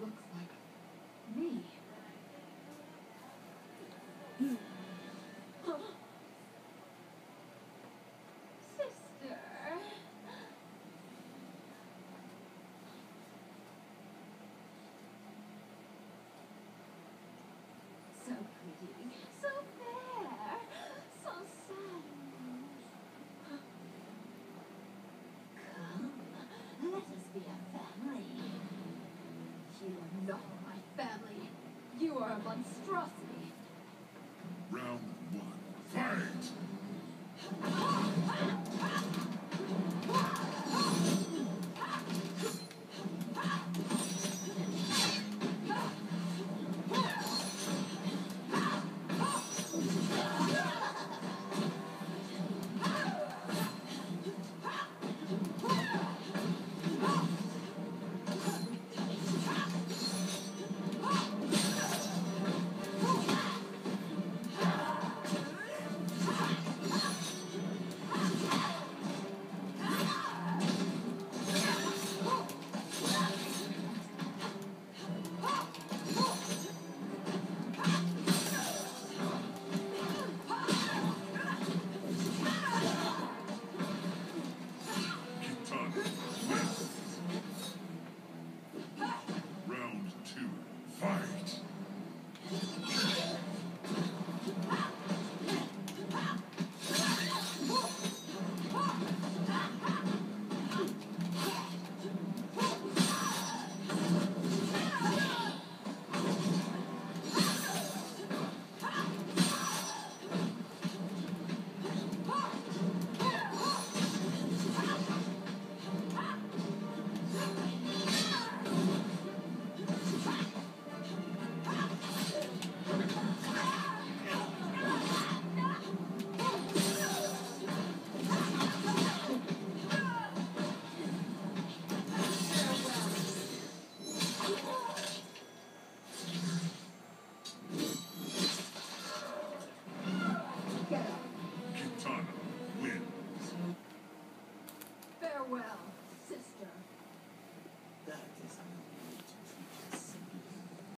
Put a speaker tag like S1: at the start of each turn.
S1: looks like You are not my family. You are a monstrosity.